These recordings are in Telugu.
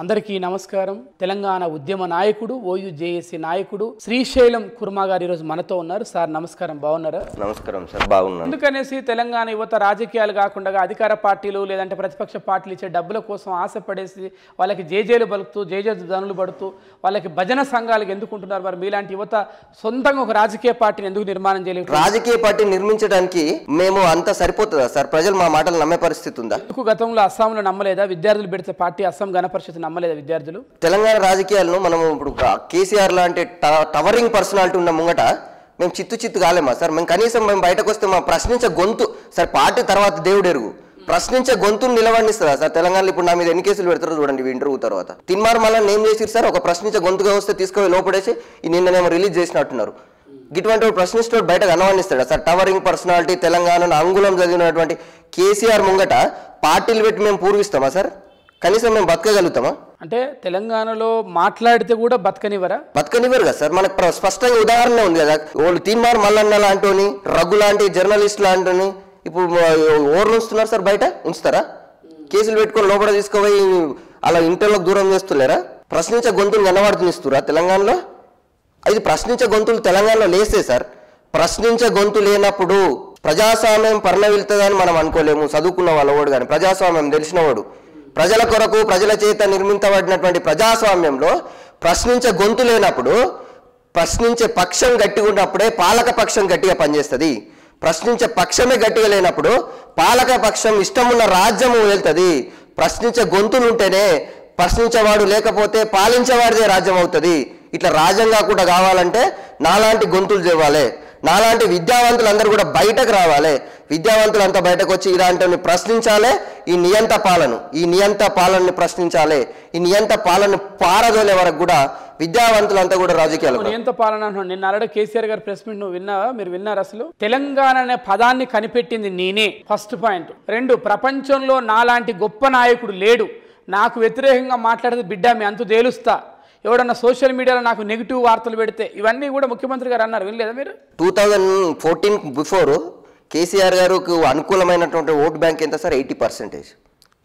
అందరికీ నమస్కారం. తెలంగాణ ఉద్యమ నాయకుడు ఓయూ జేఏసీ నాయకుడు శ్రీశైలం కుర్మా గారు ఈరోజు మనతో ఉన్నారు. సార్ నమస్కారం. బాగున్నారా? నమస్కారం సార్ బాగున్నాను. అందుకనేసి తెలంగాణ యువత రాజకీయాలు కాకుండా అధికార పార్టీలు లేదంటే ప్రతిపక్ష పార్టీలు ఇచ్చే డబ్బుల కోసం ఆశపడేసి వాళ్ళకి జేజేలు పలుకుతూ జేజే ధనులు పడుతూ వాళ్ళకి భజన సంఘాలకు ఎందుకుంటున్నారు? మరి మీలాంటి యువత సొంతంగా ఒక రాజకీయ పార్టీని ఎందుకు నిర్మాణం చేయలేదు రాజకీయ పార్టీ నిర్మించడానికి మేము అంత సరిపోతుందా సార్? ప్రజలు మా మాటలు నమ్మే పరిస్థితి ఉందా? ఎందుకు గతంలో అస్సాంలో నమ్మలేదా? విద్యార్థులు పెడితే పార్టీ అస్సాం గణపరిషత్ నమ్మలేదు విద్యార్థులు? తెలంగాణ రాజకీయాలను మనం ఇప్పుడు కేసీఆర్ లాంటి ట- టవరింగ్ పర్సనాలిటీ ఉన్న ముంగట మేము చిత్తు చిత్తు కాలేమా? సార్ మేము కనీసం మేము బయటకు వస్తే మా ప్రశ్నించే గొంతు సార్ పార్టీ తర్వాత దేవుడు ఎరుగు ప్రశ్నించే గొంతును నిలవడిస్తుందా సార్ తెలంగాణలో ఇప్పుడు నా మీద ఎన్ని కేసులు పెడతారో చూడండి ఈ ఇంటర్వ్యూ తర్వాత. తిన్మార్ మళ్ళీ ఏం చేసిరు సార్? ఒక ప్రశ్నించే గొంతుగా వస్తే తీసుకుపోయి లోపడేసి ఈ నిన్ననేమో రిలీజ్ చేసినట్టున్నారు. ఇటువంటి వాడు ప్రశ్నిస్తాడు బయటకు సార్ టవరింగ్ పర్సనాలిటీ తెలంగాణను అంగుళం చదివినటువంటి కేసీఆర్ ముంగట పార్టీలు పెట్టి మేము పూర్విస్తామా సార్? కనీసం మేము బతకగలుగుతామా? అంటే తెలంగాణలో మాట్లాడితే కూడా బతకనివ్వరా? బతకనివ్వరు కదా సార్. మనకు స్పష్టంగా ఉదాహరణ ఉంది కదా. వాళ్ళు తీన్మార్ మల్లన్న లాంటి రఘు లాంటి జర్నలిస్ట్ లాంటి ఇప్పుడు ఓర్లు ఉంచుతున్నారు సార్ బయట? ఉంచుతారా? కేసులు పెట్టుకొని లోపల తీసుకుపోయి అలా ఇంటర్లోకి దూరం చేస్తున్నారా? ప్రశ్నించే గొంతులు కనబడుతునిస్తురా తెలంగాణలో? ఇది ప్రశ్నించే గొంతులు తెలంగాణలో లేస్తే సార్ ప్రశ్నించే గొంతు లేనప్పుడు ప్రజాస్వామ్యం పరిణవిలుతుందని మనం అనుకోలేము. చదువుకున్న వాళ్ళవాడు కానీ ప్రజాస్వామ్యం తెలిసినవాడు ప్రజల కొరకు ప్రజల చేత నిర్మించబడినటువంటి ప్రజాస్వామ్యంలో ప్రశ్నించే గొంతు లేనప్పుడు ప్రశ్నించే పక్షం గట్టిగా ఉన్నప్పుడే పాలక పక్షం గట్టిగా పనిచేస్తుంది. ప్రశ్నించే పక్షమే గట్టిగా లేనప్పుడు పాలక పక్షం ఇష్టమున్న రాజ్యము వెళ్తుంది. ప్రశ్నించే గొంతులు ఉంటేనే ప్రశ్నించేవాడు లేకపోతే పాలించేవాడిదే రాజ్యం అవుతుంది. ఇట్లా రాజ్యంగా కూడా కావాలంటే నాలాంటి గొంతులు తేవాలి. నాలాంటి విద్యావంతులు అందరూ కూడా బయటకు రావాలి. విద్యావంతులు అంతా బయటకు వచ్చి ఇలాంటివి ప్రశ్నించాలి. ఈ నియంత పాలన ఈ నియంత పాలనని ప్రశ్నించాలి. ఈ నియంత పాలన పారదోలే వరకు కూడా విద్యావంతులంతా కూడా రాజకీయాలు నియంత పాలన అంటున్నాడు. నిన్న అలడ కేసీఆర్ గారి ప్రెస్ మీట్ నువ్వు విన్నావా? మీరు విన్నారు అసలు? తెలంగాణ అనే పదాన్ని కనిపెట్టింది నేనే. First point. రెండు ప్రపంచంలో నాలాంటి గొప్ప నాయకుడు లేడు. నాకు వ్యతిరేకంగా మాట్లాడేది బిడ్డ మీ అంతు తేలుస్తా. ఎవడన్నా సోషల్ మీడియాలో నాకు నెగిటివ్ వార్తలు పెడితే ఇవన్నీ కూడా ముఖ్యమంత్రి గారు అన్నారు వినలేదా మీరు? Two thousand fourteen before KCR గారికి అనుకూలమైనటువంటి ఓట్ బ్యాంక్ ఎంత సార్? Eighty percentage.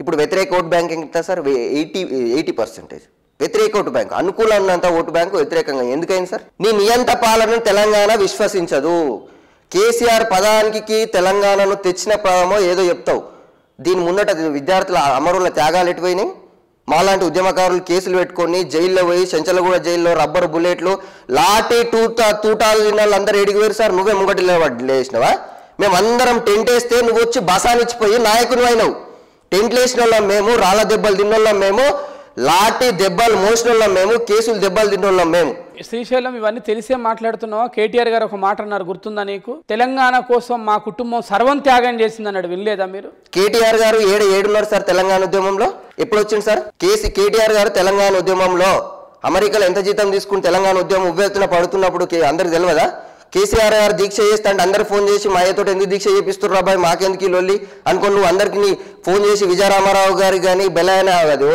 ఇప్పుడు వ్యతిరేక ఓట్ బ్యాంక్ ఎంత సార్? Eighty eighty percentage. వ్యతిరేక ఓటు బ్యాంక్. అనుకూలం ఉన్నంత ఓటు బ్యాంకు వ్యతిరేకంగా ఎందుకైంది సార్? నీ నియంత పాలన తెలంగాణ విశ్వసించదు. కేసీఆర్ పదానికి తెలంగాణను తెచ్చిన పదమో ఏదో చెప్తావు. దీని ముందట విద్యార్థుల అమరుల త్యాగాలు ఎటుపోయినాయి మాలాంటి ఉద్యమకారులు కేసులు పెట్టుకొని జైల్లో పోయి చెంచలగూడ జైల్లో రబ్బర్ బుల్లెట్లు లాఠీ టూటా తూటాలు తిన్నాళ్ళు అందరూ ఎడికి వేరు సార్? నువ్వే ముంగటి లేచినవా? మేమందరం టెంట్ వేస్తే నువ్వు వచ్చి బసానిచ్చిపోయి నాయకుని అయినావు. టెంట్లు వేసిన వాళ్ళం మేము రాళ్ళ దెబ్బలు తిన్నోళ్ళం మేము లాఠీ దెబ్బలు మోసిన వాళ్ళం మేము కేసులు దెబ్బలు తిన్నోళ్ళం మేము. శ్రీశైలం ఇవన్నీ తెలిసే మాట్లాడుతున్నావా? కేటీఆర్ గారు ఒక మాట అన్నారు గుర్తుందా నీకు? తెలంగాణ కోసం మా కుటుంబం సర్వం త్యాగం చేసింది అన్నాడు వినలేదా మీరు? కేటీఆర్ గారు ఏడు ఏడున్నారు సార్ తెలంగాణ ఉద్యమంలో? ఎప్పుడు వచ్చింది సార్? కేసీ కేటీఆర్ గారు తెలంగాణ ఉద్యమంలో. అమెరికాలో ఎంత జీతం తీసుకుని తెలంగాణ ఉద్యమం ఉవ్వెత్తున పడుతున్నప్పుడు అందరికి తెలియదా కేసీఆర్ గారు దీక్ష చేస్తా అంటే అందరు ఫోన్ చేసి మా అయ్యతో ఎందుకు దీక్ష చేపిస్తున్నారు అబ్బాయి? మాకెందుకు లొల్లి? అనుకోని నువ్వు అందరికి ఫోన్ చేసి విజయరామారావు గారు కానీ బెల్లైన అది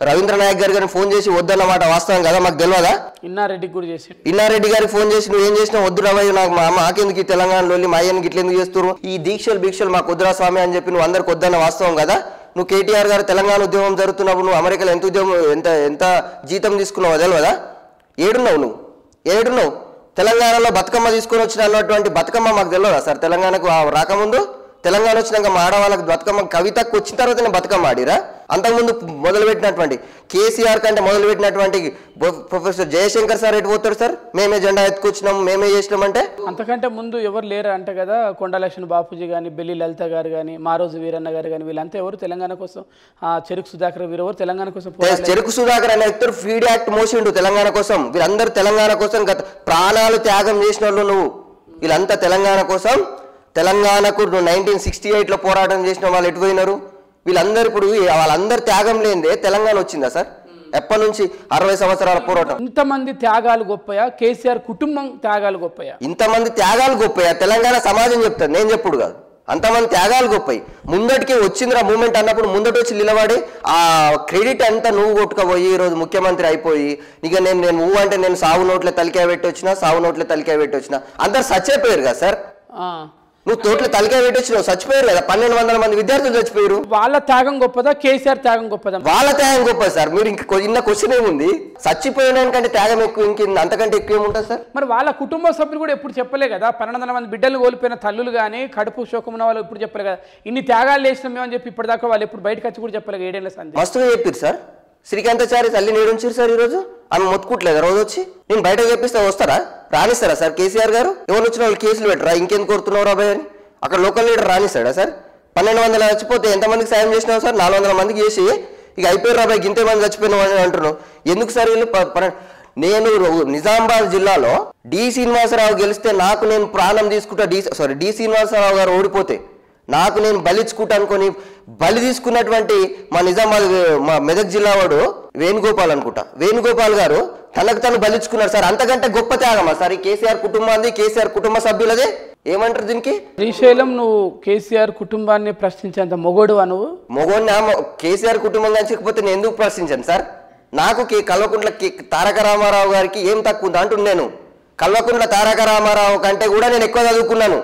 ఎవరు రవీంద్ర నాయక్ గారు కానీ ఫోన్ చేసి వద్దన్నమాట వాస్తవం కదా? మాకు తెలియదా ఇన్నారెడ్డికి కూడా చేసి ఇన్నారెడ్డి గారికి ఫోన్ చేసి నువ్వు ఏం చేసినా వద్దు రవయ్య నాకు మా మాకెందుకు ఈ తెలంగాణలో వెళ్ళి మా అయ్యనికి ఇట్లా ఎందుకు చేస్తున్నారు ఈ దీక్షలు భీక్షలు మాకు వద్దురా స్వామి అని చెప్పి నువ్వు అందరికి వద్దన్న వాస్తవం కదా? నువ్వు కేటీఆర్ గారు తెలంగాణ ఉద్యమం జరుగుతున్నప్పుడు నువ్వు అమెరికాలో ఎంత ఉద్యమం ఎంత ఎంత జీతం తీసుకున్నావు తెలియదా ఏడున్నావు నువ్వు? ఏడున్నావు? తెలంగాణలో బతుకమ్మ తీసుకొని వచ్చిన అన్నటువంటి బతుకమ్మ మాకు తెలియదా సార్? తెలంగాణకు రాకముందు? తెలంగాణ వచ్చినాక మా ఆడవాళ్ళకి బతుకమ్మ కవితకు వచ్చిన తర్వాతనే బతుకమ్మ ఆడిరా? అంతకుముందు మొదలుపెట్టినటువంటి కేసీఆర్ కంటే మొదలుపెట్టినటువంటి ప్రొ- ప్రొఫెసర్ జయశంకర్ సార్ ఎటు పోతాడు సార్? మేమే జెండా ఎత్తుకొచ్చినాం మేమే చేసినాం అంటే? అంతకంటే ముందు ఎవరు లేరు అంట కదా కొండలక్ష్మణ్ బాపూజీ కానీ బెల్లి లలిత గారు కానీ మారోజు వీరన్న గారు కానీ వీళ్ళంతా ఎవరు తెలంగాణ కోసం ఆ చెరుకు సుధాకర్ వీరెవరు తెలంగాణ కోసం. చెరుకు సుధాకర్ అనే వ్యక్తులు ఫీడ్ యాక్ట్ మోసిండు తెలంగాణ కోసం. వీళ్ళందరూ తెలంగాణ కోసం గత ప్రాణాలు త్యాగం చేసిన వాళ్ళు నువ్వు. వీళ్ళంతా తెలంగాణ కోసం. తెలంగాణకు నైన్టీన్ సిక్స్టీ ఎయిట్లో పోరాటం చేసిన వాళ్ళు ఎటు పోయినారు? వీళ్ళందరూ ఇప్పుడు వాళ్ళందరూ త్యాగం లేనిదే తెలంగాణ వచ్చిందా సార్? ఎప్పటి నుంచి అరవై సంవత్సరాల పోరాటం? ఇంతమంది త్యాగాలు గొప్పయా? కేసీఆర్ కుటుంబం త్యాగాలు గొప్పయా? ఇంతమంది త్యాగాలు గొప్పయ్యా తెలంగాణ సమాజం చెప్తాను నేను చెప్పుడు కాదు. అంతమంది త్యాగాలు గొప్పయి. ముందటికి వచ్చిందిరా మూమెంట్ అన్నప్పుడు ముందటి వచ్చి నిలబడి ఆ క్రెడిట్ అంతా నువ్వు కొట్టుకుపోయి ఈరోజు ముఖ్యమంత్రి అయిపోయి ఇక నేను నేను నువ్వు అంటే నేను సాగు నోట్ల తలికాయ పెట్టి వచ్చినా సాగు నోట్ల తలికాయ పెట్టి వచ్చినా. అందరు సచ్చైపోయారు కదా సార్. నువ్వు తోటలో తలకాయ పెట్టొచ్చినావు చచ్చిపోయారు కదా. పన్నెండు వందల మంది విద్యార్థులు చచ్చిపోయారు. వాళ్ళ త్యాగం గొప్పదా? కేసీఆర్ త్యాగం గొప్పదా? వాళ్ళ త్యాగం గొప్ప సార్. మీరు ఇంక ఇన్న క్వశ్చన్ ఏముంది? చచ్చిపోయినానికంటే త్యాగం ఎక్కువ ఇంక అంతకంటే ఎక్కువ ఏముంటుంది సార్? మరి వాళ్ళ కుటుంబ సభ్యులు కూడా ఎప్పుడు చెప్పలే కదా? పన్నెండు వందల మంది బిడ్డలు కోల్పోయిన తల్లులు కానీ కడుపు శోకం ఉన్న వాళ్ళు ఎప్పుడు చెప్పలే కదా? ఇన్ని త్యాగాలు చేసినాం మేము అని చెప్పి ఇప్పటిదాకా వాళ్ళు ఎప్పుడు బయటకు వచ్చి కూడా చెప్పలేదు ఏడేళ్ళ సంధి. మస్తుగా చెప్పారు సార్. శ్రీకాంతాచారి తల్లి నేడుంచారు సార్ ఈరోజు? ఆమె మొత్తుకుంటలేదా రోజు వచ్చి? నేను బయట చెప్పిస్తే వస్తారా? రానిస్తారా సార్ కేసీఆర్ గారు? ఎవరు వచ్చిన వాళ్ళు కేసులు పెట్టరా? ఇంకెందుకు కొడుతున్నావు రాబాయ్ అని. అక్కడ లోకల్ లీడర్ రానిస్తాడా సార్? పన్నెండు వందల చచ్చిపోతే ఎంతమందికి సాయం చేసినావు సార్? నాలుగు వందల మందికి చేసి ఇక అయిపోయారు రాబాయ్ ఇంతే మంది చచ్చిపోయినావు అని అంటున్నావు. ఎందుకు సార్ వీళ్ళు ప- నేను రో- నిజామాబాద్ జిల్లాలో డి శ్రీనివాసరావు గెలిస్తే నాకు నేను ప్రాణం తీసుకుంటా. డి సారీ డి శ్రీనివాసరావు గారు ఓడిపోతే నాకు నేను బలిచ్చుకుంటా అనుకొని బలి తీసుకున్నటువంటి మా నిజామాబాద్ మా మెదక్ జిల్లా వాడు వేణుగోపాల్ అనుకుంటా. వేణుగోపాల్ గారు తనకు తను బలిచ్చుకున్నాడు సార్. అంతకంటే గొప్ప త్యాగమా సార్. ఈ కేసీఆర్ కుటుంబాన్ని కేసీఆర్ కుటుంబ సభ్యులదే. ఏమంటారు దీనికి? శ్రీశైలం నువ్వు కేసీఆర్ కుటుంబాన్ని ప్రశ్నించేంత మొగోడువా నువ్వు? మొగోడిని కేసీఆర్ కుటుంబం కాకపోతే నేను ఎందుకు ప్రశ్నించాను సార్? నాకు కే కల్వకుంట్ల తారక రామారావు గారికి ఏం తక్కువ ఉంది అంటున్నాను నేను. కల్వకుంట్ల తారక రామారావు కంటే కూడా నేను ఎక్కువ చదువుకున్నాను.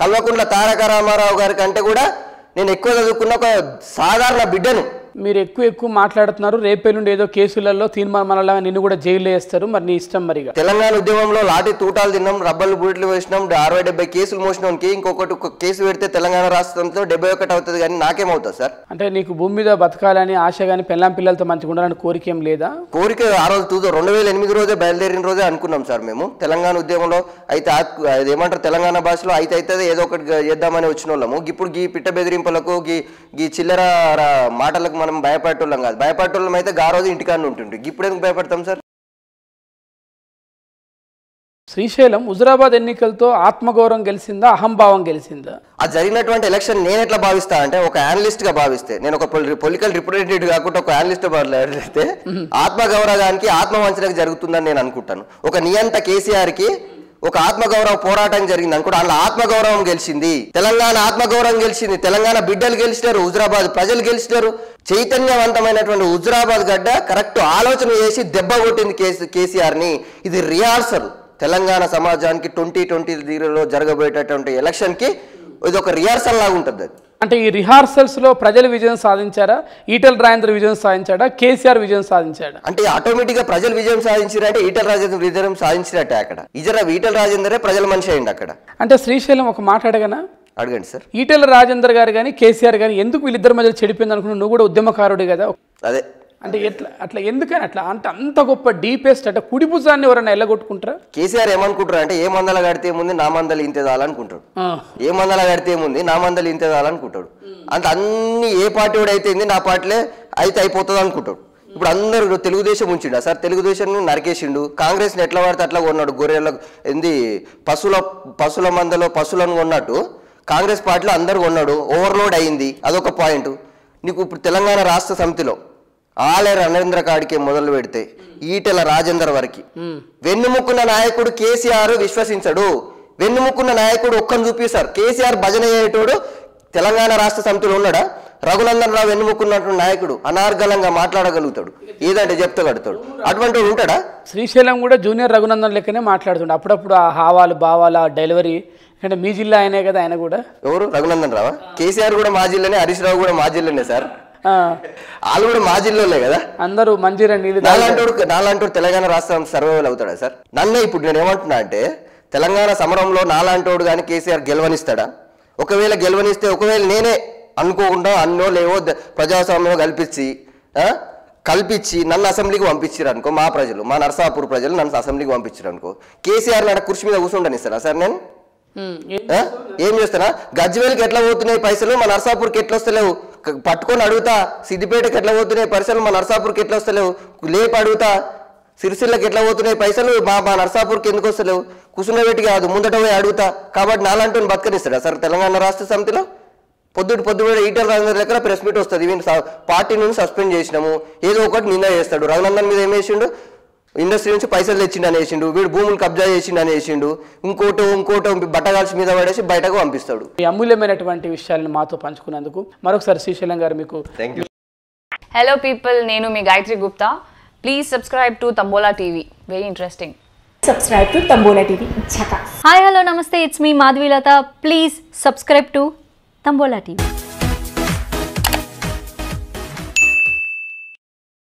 కల్వకుంట్ల తారక రామారావు గారి కంటే కూడా నేను ఎక్కువ చదువుకున్న ఒక సాధారణ బిడ్డను. మీరు ఎక్కువ ఎక్కువ మాట్లాడుతున్నారు. రేపేలుండి ఏదో కేసులలో తీర్మానాల నిన్ను కూడా జైల్లో వేస్తారు. మరి నీ ఇష్టం మరిగా. తెలంగాణ ఉద్యమంలో లాఠీ తూటాలు తిన్నాం రబ్బర్లు బూట్లు వేసినాం అరవై డెబ్బై కేసులు మోసినానికి ఇంకొకటి ఒక కేసు పెడితే తెలంగాణ రాష్ట్రంతో డెబ్బై ఒకటి అవుతుంది కానీ నాకేమవుతుంది సార్? అంటే నీకు భూమి మీద బతకాలని ఆశ కానీ పెళ్ళాం పిల్లలతో మంచిగా ఉండాలని కోరిక ఏం లేదా? కోరిక ఆ రోజు తూ రెండు వేల ఎనిమిది రోజే బయలుదేరిన రోజే అనుకున్నాం సార్ మేము. తెలంగాణ ఉద్యమంలో అయితే ఏమంటారు? తెలంగాణ భాషలో అయితే అయితే ఏదో ఒకటి చేద్దామని వచ్చిన వాళ్ళము ఇప్పుడు గీ పిట్ట బెదిరింపులకు గీ గీ చిల్లర మాటలకు మనం భయపడేటోళ్ళం కాదు. భయపడేటోళ్ళం అయితే గా రోజు ఇంటికాడ ఉంటుండే. ఇప్పుడు ఎందుకు భయపడతాం సార్? శ్రీశైలం హుజరాబాద్ ఎన్నికలతో ఆత్మగౌరవం గెలిచిందా అహంభావం గెలిచిందా? ఆ జరిగినటువంటి ఎలక్షన్ నేను ఎట్లా భావిస్తా అంటే ఒక అనలిస్ట్గా భావిస్తే నేను ఒక పొలిటికల్ రిప్రజెంటేటివ్ కాకుండా ఒక అనలిస్ట్ మాట్లాడితే ఆత్మగౌరవానికి ఆత్మవంచనకు జరుగుతుందని నేను అనుకుంటాను. ఒక నియంత కేసీఆర్కి ఒక ఆత్మగౌరవ పోరాటం జరిగింది అనుకుంటా అందులో ఆత్మగౌరవం గెలిచింది. తెలంగాణ ఆత్మగౌరవం గెలిచింది. తెలంగాణ బిడ్డలు గెలిచినారు హుజరాబాద్ ప్రజలు గెలిచినారు. చైతన్యవంతమైనటువంటి హుజరాబాద్ గడ్డ కరెక్ట్ ఆలోచన చేసి దెబ్బ కొట్టింది కేసీ కేసీఆర్ని. ఇది రిహార్సల్. తెలంగాణ సమాజానికి ట్వంటీ ట్వంటీ లో జరగబోయేటటువంటి ఎలక్షన్కి ఇది ఒక రిహార్సల్ లాగా ఉంటుంది అది. అంటే ఈ రిహార్సల్స్లో ప్రజలు విజయం సాధించారా? ఈటల రాజేంద్ర విజయం సాధించాడా? కేసీఆర్ విజయం సాధించాడా? అంటే ఆటోమేటిక్గా ప్రజలు విజయం సాధించారంటే ఈటల రాజేంద్ర విజయం సాధించినట్టే అక్కడ. ఇజర ఈటల రాజేందరే ప్రజల మనిషి అయింది అక్కడ. అంటే శ్రీశైలం ఒక మాట అడగనా? అడగండి సార్. ఈటెల రాజేందర్ గారు కానీ కేసీఆర్ గారు ఎందుకు వీళ్ళిద్దరి మధ్య చెడిపోయింది అనుకున్నావు నువ్వు కూడా ఉద్యమకారుడు కదా. అదే. అంటే ఎట్లా అట్లా ఎందుకని అట్లా? అంటే అంత గొప్ప డీపెస్ట్ అంటే కుడి భుజాన్ని ఎవరైనా ఎల్లగొట్టుకుంటారా? కేసీఆర్ ఏమనుకుంటారు అంటే ఏ మందల కడితే ఏముంది నా మందలు ఇంతే చాలనుకుంటాడు. ఏ మందల కడితే ఏముంది నా మందలు ఇంతే చాలనుకుంటాడు. అంత అన్ని ఏ పార్టీ వాడు అయితే నా పార్టీలే అయితే అయిపోతుంది అనుకుంటాడు ఇప్పుడు అందరూ తెలుగుదేశం ఉంచిండు? సార్ తెలుగుదేశం నరికేసిండు కాంగ్రెస్ ఎట్లా పడితే అట్లా కొన్నాడు గొర్రెల ఏంది పశువుల పశువుల మందలో పశువులను కొన్నట్టు కాంగ్రెస్ పార్టీలో అందరు కొన్నాడు ఓవర్లోడ్ అయింది అదొక పాయింట్. నీకు ఇప్పుడు తెలంగాణ రాష్ట్ర సమితిలో ఆలయ నరేంద్ర కాడికి మొదలు పెడితే ఈటెల రాజేందర్ వరకు. వెన్నుముక్కున్న నాయకుడు కేసీఆర్ విశ్వసించడు. వెన్నుముక్కున్న నాయకుడు ఒక్కని చూపిస్తారు. కేసీఆర్ భజన చేయటోడు తెలంగాణ రాష్ట్ర సమితిలో ఉన్నాడా? రఘునందన్ రావు వెన్నుముక్కున్నటువంటి నాయకుడు అనార్గళంగా మాట్లాడగలుగుతాడు. ఏదంటే చెప్తే కడతాడు. అటువంటి ఉంటాడా? శ్రీశైలం కూడా జూనియర్ రఘునందన్ లెక్కనే మాట్లాడుతుండే. అప్పుడప్పుడు ఆ హావాలు భావాలు ఆ డెలివరీ అంటే మీ జిల్లా ఆయనే కదా ఆయన కూడా. ఎవరు? రఘునందన్ రావా? కేసీఆర్ కూడా మా జిల్లానే హరీష్ రావు కూడా మా జిల్లానే సార్. వాళ్ళు కూడా మా జిల్లాలే కదా? అందరూ మంజీరా నీళ్ళు నాలాంటి నాలాంటి తెలంగాణ రాష్ట్రం సర్వైవల్ అవుతాడా సార్? నన్నే ఇప్పుడు నేను ఏమంటున్నా అంటే తెలంగాణ సమరంలో నాలాంటోడు కానీ కేసీఆర్ గెలవనిస్తాడా? ఒకవేళ గెలవనిస్తే ఒకవేళ నేనే అనుకోకుండా అన్నో లేవో ప్రజాస్వామ్యం కల్పించి కల్పించి నన్ను అసెంబ్లీకి పంపించారు అనుకో మా ప్రజలు మా నర్సాపూర్ ప్రజలు నన్ను అసెంబ్లీకి పంపించారు అనుకో కేసీఆర్ నాడ కుర్చీ మీద కూర్చుండనిస్తారా సార్ నేను? ఏ- చేస్తానా? గజ్వేల్కి ఎట్లా పోతున్నాయి పైసలు? మా నర్సాపూర్కి ఎట్లా వస్తలేవు? పట్టుకొని అడుగుతా సిద్దిపేటకి ఎట్లా పోతున్నాయి పైసలు మా నర్సాపూర్కి ఎట్లా వస్తలేవు? లేపు అడుగుతా సిరిసిల్లకి ఎట్లా పోతున్నాయి పైసలు? మా మా నర్సాపూర్కి ఎందుకు వస్తలేవు? కుసునబెట్టి కాదు ముందట పోయి అడుగుతా. కాబట్టి నాలంటూ బతకనిస్తాడా సార్? తెలంగాణ రాష్ట్ర సమితిలో? పొద్దుటి పొద్దున ఈటల రాజేందర్ దగ్గర ప్రెస్ మీట్ వస్తుంది. ఈవెన్ స- పార్టీ నుంచి సస్పెండ్ చేసినాము. ఏదో ఒకటి నిన్న చేస్తాడు. రఘునందన్ మీద ఏం చేసిండు ఇండస్ట్రీ నుంచి పైసలు తెచ్చిండు అనేసిండు వీడు భూములు కబ్జా చేసిండు అనేసిండు ఇంకోటి ఇంకోటి బట్టగాల్సి మీద పడేసి బయటకు పంపిస్తాడు. ఈ అమూల్యమైనటువంటి విషయాలను మాతో పంచుకున్నందుకు మరొకసారి శ్రీశైలం గారు మీకు థ్యాంక్ యూ హలో పీపుల్ నేను మీ Gayathri Gupta. Please subscribe to Tambola TV very interesting to Tambola TV. Chaka. Hi hello నమస్తే. It's me Madhavilatha please subscribe to Tambola TV